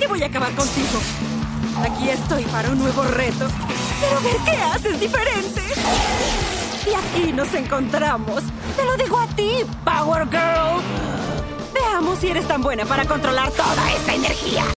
Y voy a acabar contigo. Aquí estoy para un nuevo reto. Quiero ver qué haces diferente. Y aquí nos encontramos. Te lo digo a ti, Power Girl. Veamos si eres tan buena para controlar toda esta energía.